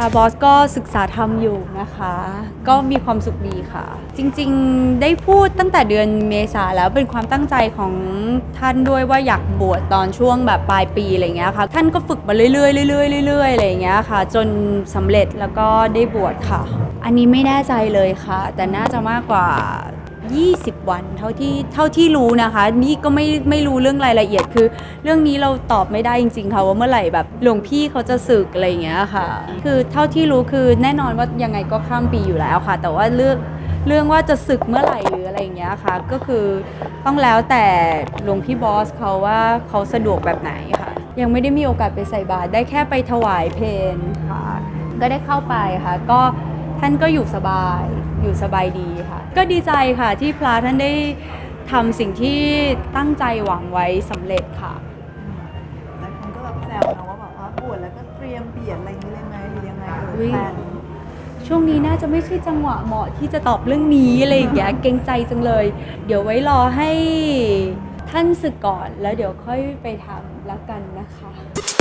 ลาบอสก็ศึกษาธรรมอยู่นะคะ ก็มีความสุขดีค่ะ จริงๆได้พูดตั้งแต่เดือนเมษาแล้วเป็นความตั้งใจของท่านด้วยว่าอยากบวชตอนช่วงแบบปลายปีอะไรเงี้ยค่ะ ท่านก็ฝึกมาเรื่อยๆเรื่อยๆเรื่อยๆอะไรเงี้ยค่ะ จนสำเร็จแล้วก็ได้บวชค่ะ อันนี้ไม่แน่ใจเลยค่ะ แต่น่าจะมากกว่า 20 วันเท่าที่เท่าที่รู้นะคะ นี่ก็ไม่ไม่รู้เรื่องรายละเอียดคือ เรื่องนี้เราตอบไม่ได้จริงๆค่ะว่าเมื่อไหร่แบบหลวงพี่เขาจะสึกอะไรอย่างเงี้ยค่ะ คือเท่าที่รู้คือแน่นอนว่ายังไงก็ข้ามปีอยู่แล้วค่ะ แต่ว่าเรื่องเรื่องว่าจะสึกเมื่อไหร่หรืออะไรอย่างเงี้ยค่ะ ก็คือต้องแล้วแต่หลวงพี่บอสเขาว่าเขาสะดวกแบบไหนค่ะ ยังไม่ได้มีโอกาสไปใส่บาตรได้แค่ไปถวายเพลค่ะ ก็ได้เข้าไปค่ะก็ ท่านก็อยู่สบายอยู่สบายดีค่ะ ก็ดีใจค่ะที่พระท่านได้ทำสิ่งที่ตั้งใจหวังไว้สำเร็จค่ะ หลายคนก็แบบแซวนะว่าแบบว่าบวชแล้วก็เตรียมเปลี่ยนอะไรอย่างนี้เลยไหมหรือยังไงเออุ๊อยแพลนช่วงนี้น่าจะไม่ใช่จังหวะเหมาะที่จะตอบเรื่องนี้อะไรอย่างเงี้ยเกรงใจจังเลย เดี๋ยวไว้รอให้ท่านศึกก่อนแล้วเดี๋ยวค่อยไปทำแล้วกันนะคะ